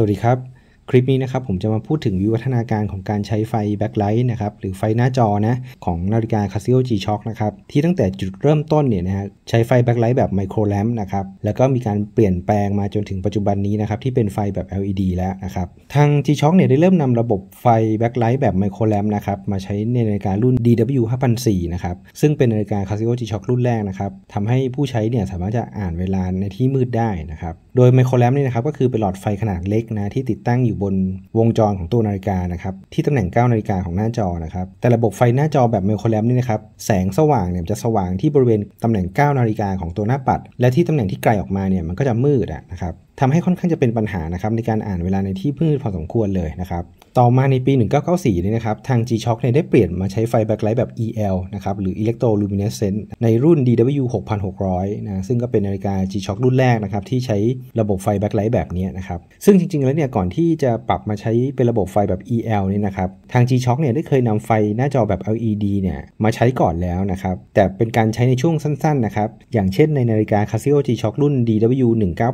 สวัสดีครับ คลิปนี้นะครับผมจะมาพูดถึงวิวัฒนาการของการใช้ไฟ backlight นะครับหรือไฟหน้าจอนะของนาฬิกา Casio G-Shock นะครับที่ตั้งแต่จุดเริ่มต้นเนี่ยนะฮะใช้ไฟ backlight แบบ micro lamp นะครับแล้วก็มีการเปลี่ยนแปลงมาจนถึงปัจจุบันนี้นะครับที่เป็นไฟแบบ LED แล้วนะครับทาง G-Shock เนี่ยได้เริ่มนำระบบไฟ backlight แบบ micro lamp นะครับมาใช้ในนาฬิการุ่น DW 5004นะครับซึ่งเป็นนาฬิกา Casio G-Shock รุ่นแรกนะครับทำให้ผู้ใช้เนี่ยสามารถจะอ่านเวลาในที่มืดได้นะครับโดย micro lamp นี่นะครับก็คือเป็นหลอดไฟขนาดเล็กนะที่ติดตั้งอยู่บนวงจรของตัวนาฬิกานะครับที่ตำแหน่ง 9 นาฬิกาของหน้าจอนะครับแต่ระบบไฟหน้าจอแบบไมโครแลมนี่นะครับแสงสว่างเนี่ยจะสว่างที่บริเวณตำแหน่ง 9 นาฬิกาของตัวหน้าปัด และที่ตำแหน่งที่ไกลออกมาเนี่ยมันก็จะมืดนะครับ ทำให้ค่อนข้างจะเป็นปัญหานะครับในการอ่านเวลาในที่มืดพอสมควรเลยนะครับ ต่อมาในปี 1994นี่นะครับ ทาง G-Shock เนี่ยได้เปลี่ยนมาใช้ไฟแบ็คไลท์แบบ EL นะครับ หรือ Electroluminescent ในรุ่น DW 6600 นะ ซึ่งก็เป็นนาฬิกา G-Shock รุ่นแรกนะครับ ที่ใช้ระบบไฟแบ็คไลท์แบบนี้นะครับ ซึ่งจริง ๆ แล้วเนี่ย ก่อนที่จะปรับมาใช้เป็นระบบไฟแบบ EL นี่นะครับ ทาง G-Shock เนี่ยได้เคยนำไฟหน้าจอแบบ LED เนี่ยมาใช้ก่อนแล้วนะครับ แต่เป็นการใช้ในช่วงสั้น ๆ นะครับ อย่างเช่นในนาฬิกา Casio G-Shock รุ่น DW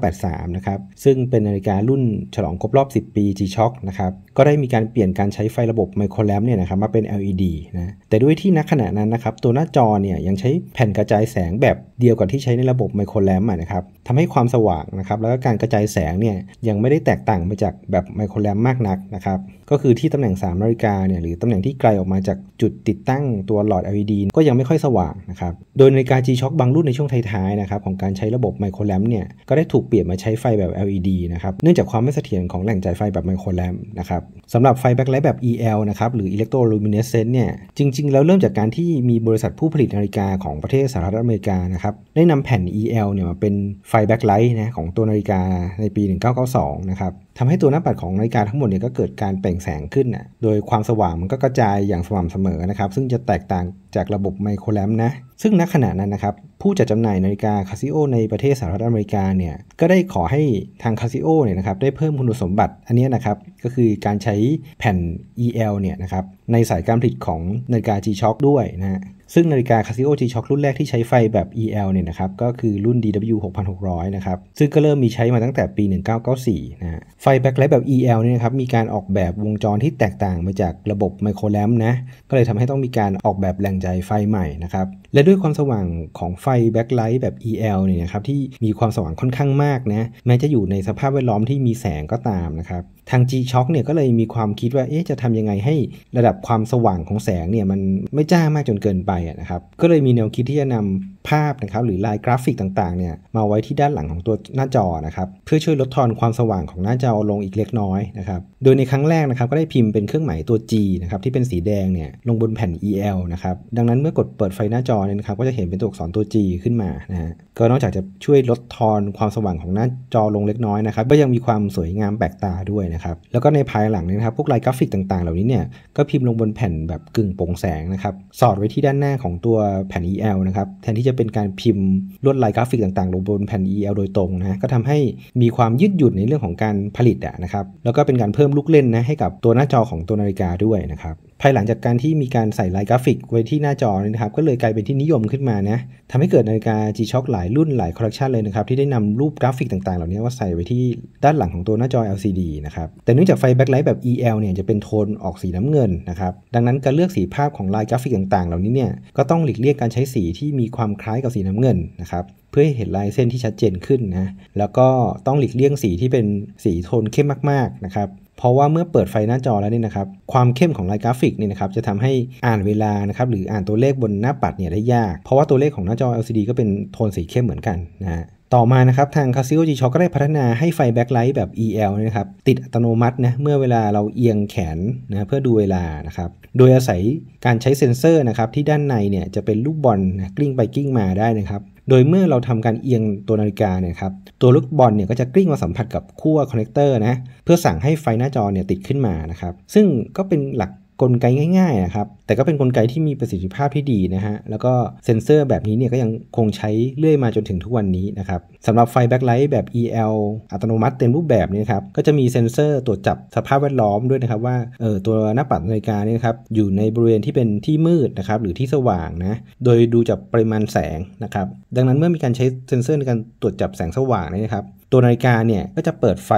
1983 นะครับซึ่งเป็นนาฬิการุ่นฉลองครบรอบ 10 ปี G-Shock นะครับก็ได้มีการเปลี่ยนการใช้ไฟระบบไมโครแลมเนี่ยนะครับมาเป็น LED นะแต่ด้วยที่ณขณะนั้นนะครับตัวหน้าจอเนี่ยยังใช้แผ่นกระจายแสงแบบเดียวกับที่ใช้ในระบบไมโครแลมนะครับทำให้ความสว่างนะครับแล้วก็การกระจายแสงเนี่ยยังไม่ได้แตกต่างไปจากแบบไมโครแลมมากนักนะครับก็คือที่ตำแหน่ง3นาฬิกาเนี่ยหรือตำแหน่งที่ไกลออกมาจากจุดติดตั้งตัวหลอด LED ก็ยังไม่ค่อยสว่างนะครับโดยนาฬิกา G-Shock บางรุ่นในช่วงท้ายๆนะครับของการใช้ระบบไมโครแลมเนี่ยก็ได้ถูกเปลี่ยนมาใช้ไฟแบบ LED นะครับ เนื่องจากความไม่เสถียรของแหล่งจ่ายไฟแบบไมโครแลมนะครับสำหรับไฟแบ็คไลท์แบบ EL นะครับ หรือ Electroluminescent เนี่ย จริง ๆ แล้วเริ่มจากการที่มีบริษัทผู้ผลิตนาฬิกาของประเทศสหรัฐอเมริกานะครับ ได้นำแผ่น EL เนี่ยมาเป็นไฟ backlight นะของตัวนาฬิกาในปี 1992 นะครับ ทำให้ตัวหน้าปัดของนาฬิกาทั้งหมดเนี่ยก็เกิดการเปล่งแสงขึ้นนะโดยความสว่างมันก็กระจายอย่างสม่ำเสมอนะครับ ซึ่งจะแตกต่างจากระบบ micro lamp นะ ซึ่งณขณะนั้นนะครับ ผู้จัดจำหน่ายนาฬิกาคาซิโอในประเทศสหรัฐอเมริกาเนี่ย ก็ได้ขอให้ทางคาซิโอเนี่ยนะครับได้เพิ่มคุณสมบัติอันนี้นะครับ ก็คือการใช้แผ่น EL เนี่ยนะครับในสายการผลิตของนาฬิกา G-Shock ด้วยนะฮะ ซึ่งนาฬิกา Casio G-Shock รุ่นแรกที่ใช้ไฟแบบ EL เนี่ยนะครับ ก็คือรุ่น DW 6600 นะครับ ซึ่งก็เริ่มมีใช้มาตั้งแต่ปี 1994 นะฮะไฟ backlight แบบ EL เนี่ยนะครับ มีการออกแบบวงจรที่แตกต่างมาจากระบบ micro lamp นะ ก็เลยทำให้ต้องมีการออกแบบแหล่งจ่ายไฟใหม่นะครับ และด้วยความสว่างของไฟ backlight แบบ EL เนี่ยนะครับ ที่มีความสว่างค่อนข้างมากนะ แม้จะอยู่ในสภาพแวดล้อมที่มีแสงก็ตามนะครับ ทาง G-Shock เนี่ยก็เลยมีความคิดว่า เอ๊ะ จะทำยังไงให้ระดับความสว่างของแสงเนี่ยมันไม่จ้ามากจนเกินไปนะครับก็เลยมีแนวคิดที่จะนำภาพนะครับหรือลายกราฟิกต่างๆเนี่ยมาไว้ที่ด้านหลังของตัวหน้าจอนะครับเพื่อช่วยลดทอนความสว่างของหน้าจอลงอีกเล็กน้อยนะครับโดยในครั้งแรกนะครับก็ได้พิมพ์เป็นเครื่องหมายตัว G นะครับที่เป็นสีแดงเนี่ยลงบนแผ่น EL นะครับดังนั้นเมื่อกดเปิดไฟหน้าจอเนี่ยนะครับก็จะเห็นเป็นตัวอักษรตัว G ขึ้นมานะฮะก็นอกจากจะช่วยลดทอนความสว่างของหน้าจอลงเล็กน้อยนะครับก็ยังมีความสวยงามแปลกตาด้วยนะครับแล้วก็ในภายหลังนะครับพวกลายกราฟิกต่างๆ เหล่านี้เนี่ยก็พิมพ์ลงบนแผ่นแบบกึ่งโปร่งแสงนะครับสอดไว้ที่ด้านหน้าของตัวแผ่น EL นะครับ แทนที่จะเป็นการพิมพ์ลวดลายกราฟิกต่างๆ ลงบนแผ่น EL โดยตรงนะก็ทำให้มีความยืดหยุ่นในเรื่องของการผลิตอะนะครับ แล้วก็เป็นการเพิ่มลูกเล่นนะให้กับตัวหน้าจอของตัวนาฬิกาด้วยนะครับ ภายหลังจากการที่มีการใส่ลายกราฟิกไว้ที่หน้าจอนะครับ ก็เลยกลายเป็นที่นิยมขึ้นมานะทำให้เกิดนาฬิกา G-Shock หลายรุ่นหลายคอลเลคชันเลยนะครับ ที่ได้นำรูปกราฟิกต่างๆ เหล่านี้มาใส่ไว้ที่ด้านหลังของตัวหน้าจอ LCD นะครับ แต่เนื่องจากไฟ backlight แบบ EL เนี่ยจะเป็นโทนออกสีน้ำเงินนะครับ ดังนั้นการเลือกสีภาพของลายกราฟิกต่างๆ เหล่านี้เนี่ย ก็ต้องหลีกเลี่ยงการใช้สีที่มีความคล้ายกับสีน้ำเงินนะครับเพื่อให้เห็นลายเส้นที่ชัดเจนขึ้นนะ แล้วก็ต้องหลีกเลี่ยงสีที่เป็นสีโทนเข้มมากๆนะครับ เพราะว่าเมื่อเปิดไฟหน้าจอแล้วเนี่ยนะครับความเข้มของลายกราฟิกเนี่ยนะครับจะทำให้อ่านเวลานะครับหรืออ่านตัวเลขบนหน้าปัดเนี่ยได้ยาก เพราะว่าตัวเลขของหน้าจอ LCD ก็เป็นโทนสีเข้มเหมือนกันนะฮะต่อมานะครับทาง Casio G-Shock ก็ได้พัฒนาให้ไฟ backlight แบบ EL นะครับติดอัตโนมัตินะเมื่อเวลาเราเอียงแขนนะเพื่อดูเวลานะครับโดยอาศัยการใช้เซ็นเซอร์นะครับที่ด้านในเนี่ยจะเป็นลูกบอลนะกลิ้งไปกลิ้งมาได้นะครับ โดยเมื่อเราทำการเอียงตัวนาฬิกาเนี่ยครับตัวลูกบอลเนี่ยก็จะกลิ้งมาสัมผัสกับขั้ว connector นะเพื่อสั่งให้ไฟหน้าจอเนี่ยติดขึ้นมานะครับซึ่งก็เป็นหลัก กลไกง่ายๆนะครับ แต่ก็เป็นกลไกที่มีประสิทธิภาพที่ดีนะฮะ แล้วก็เซ็นเซอร์แบบนี้เนี่ยก็ยังคงใช้เรื่อยมาจนถึงทุกวันนี้นะครับสำหรับไฟ backlight แบบ EL อัตโนมัติเต็มรูปแบบนี้ครับ ก็จะมีเซ็นเซอร์ตรวจจับสภาพแวดล้อมด้วยนะครับว่าเออตัวหน้าปัดนาฬิกาเนี่ยครับอยู่ในบริเวณที่เป็นที่มืดนะครับหรือที่สว่างนะ โดยดูจากปริมาณแสงนะครับ ดังนั้นเมื่อมีการใช้เซ็นเซอร์ในการตรวจจับแสงสว่างนะครับ ตัวนาฬิกาเนี่ยก็จะเปิดไฟ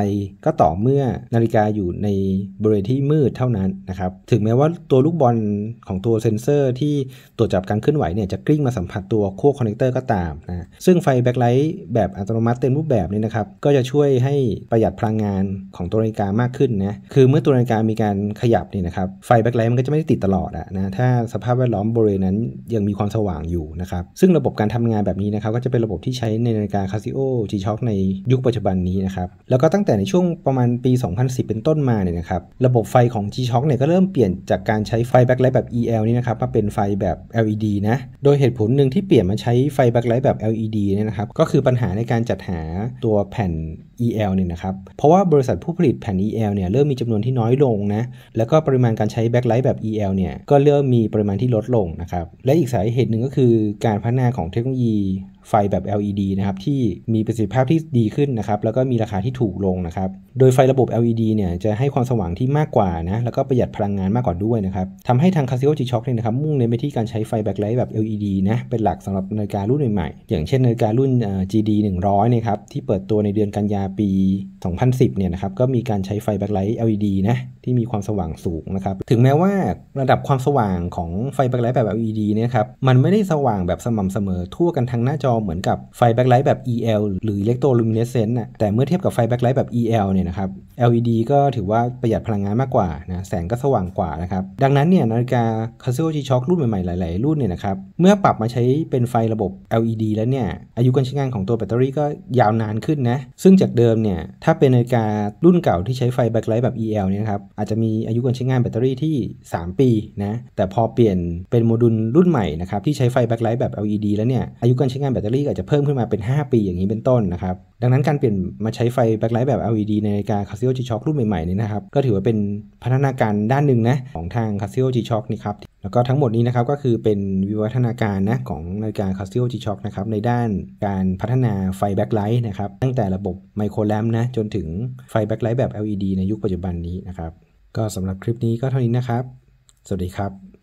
ก็ต่อเมื่อนาฬิกาอยู่ในบริเวณที่มืดเท่านั้นนะครับ ถึงแม้ว่าตัวลูกบอลของตัวเซ็นเซอร์ที่ตรวจจับการเคลื่อนไหวเนี่ยจะกลิ้งมาสัมผัสตัวขั้ว connector ก็ตามนะซึ่งไฟ backlight แบบอัตโนมัติเต็มรูปแบบนี้นะครับก็จะช่วยให้ประหยัดพลังงานของตัวนาฬิกามากขึ้นนะคือเมื่อตัวนาฬิกามีการขยับเนี่ยนะครับไฟ backlight มันก็จะไม่ได้ติดตลอดอะนะถ้าสภาพแวดล้อมบริเวณนั้นยังมีความสว่างอยู่นะครับซึ่งระบบการทำงานแบบนี้นะครับก็จะเป็นระบบที่ใช้ในนาฬิกา Casio G-Shock ในยุคปัจจุบันนี้นะครับ แล้วก็ตั้งแต่ในช่วงประมาณปี 2010 เป็นต้นมาเนี่ยนะครับ ระบบไฟของ G-Shock เนี่ยก็เริ่มเปลี่ยนจากการใช้ไฟ backlight แบบ EL นี่นะครับ มาเป็นไฟแบบ LED นะ โดยเหตุผลหนึ่งที่เปลี่ยนมาใช้ไฟ backlight แบบ LED เนี่ยนะครับ ก็คือปัญหาในการจัดหาตัวแผ่น EL เนี่ยนะครับ เพราะว่าบริษัทผู้ผลิตแผ่น EL เนี่ยเริ่มมีจำนวนที่น้อยลงนะ แล้วก็ปริมาณการใช้ backlight แบบ EL เนี่ยก็เริ่มมีปริมาณที่ลดลงนะครับ และอีกสาเหตุหนึ่งก็คือการพัฒนาของเทคโนโลยี ไฟแบบ LED นะครับที่มีประสิทธิภาพที่ดีขึ้นนะครับแล้วก็มีราคาที่ถูกลงนะครับโดยไฟระบบ LED เนี่ยจะให้ความสว่างที่มากกว่านะแล้วก็ประหยัดพลังงานมากกว่าด้วยนะครับทำให้ทาง Casio G-Shock เนี่ยนะครับมุ่งเน้นไปที่การใช้ไฟแบ็คไลท์แบบ LED นะเป็นหลักสำหรับนาฬิการุ่นใหม่ๆอย่างเช่นนาฬิการุ่น GD 100เนี่ยครับที่เปิดตัวในเดือนกันยาปี 2010เนี่ยนะครับก็มีการใช้ไฟ backlight LED นะที่มีความสว่างสูงนะครับถึงแม้ว่าระดับความสว่างของไฟแบ็คไลท์แบบ LED เนี่ยครับมันไม่ได้สว่างแบบสม่ำเสมอทั่วกันทั้งหน้าจอเหมือนกับไฟแบ็คไลท์แบบ EL หรือ electroluminescent น่ะแต่เมื่อเทียบกับไฟแบ็คไลท์แบบ EL เนี่ยนะครับ LED ก็ถือว่าประหยัดพลังงานมากกว่านะแสงก็สว่างกว่านะครับ ดังนั้นเนี่ยนาฬิกา Casio G-Shock รุ่นใหม่ๆ หลาย ๆ รุ่นเนี่ยนะครับ เมื่อปรับมาใช้เป็นไฟระบบ LED แล้วเนี่ย อายุการใช้งานของตัวแบตเตอรี่ก็ยาวนานขึ้นนะ ซึ่งจากเดิมเนี่ยถ้าเป็นนาฬิการุ่นเก่าที่ใช้ไฟ backlight แบบ EL เนี่ยครับอาจจะมีอายุการใช้งานแบตเตอรี่ที่ 3 ปีนะแต่พอเปลี่ยนเป็นโมดูลรุ่นใหม่นะครับที่ใช้ไฟ backlight แบบ LED แล้วเนี่ยอายุการใช้งานแบตเตอรี่อาจจะเพิ่มขึ้นมาเป็น 5 ปีอย่างนี้เป็นต้นนะครับ ดังนั้นการเปลี่ยนมาใช้ไฟ backlight แบบ LED ในนาฬิกา Casio G-Shock รุ่นใหม่ๆนี้นะครับ ก็ถือว่าเป็นพัฒนาการด้านหนึ่งนะของทาง Casio G-Shock นี่ครับ แล้วก็ทั้งหมดนี้นะครับก็คือเป็นวิวัฒนาการนะของนาฬิกา Casio G-Shock นะครับในด้านการพัฒนาไฟ backlight นะครับตั้งแต่ระบบ micro lamp นะจนถึงไฟแบ็คไลท์แบบ LED ในยุคปัจจุบันนี้นะครับก็สำหรับคลิปนี้ก็เท่านี้นะครับ สวัสดีครับ